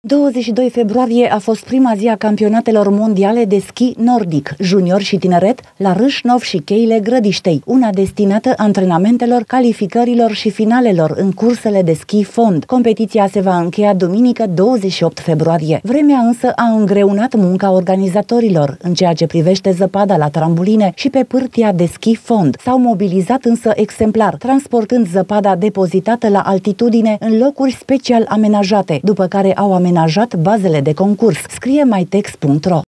22 februarie a fost prima zi a campionatelor mondiale de schi nordic, junior și tineret, la Râșnov și cheile Grădiștei, una destinată antrenamentelor, calificărilor și finalelor în cursele de schi fond. Competiția se va încheia duminică 28 februarie. Vremea însă a îngreunat munca organizatorilor în ceea ce privește zăpada la trambuline și pe pârtia de schi fond. S-au mobilizat însă exemplar, transportând zăpada depozitată la altitudine în locuri special amenajate, după care au amenajat amenajat bazele de concurs, scrie maitex.ro.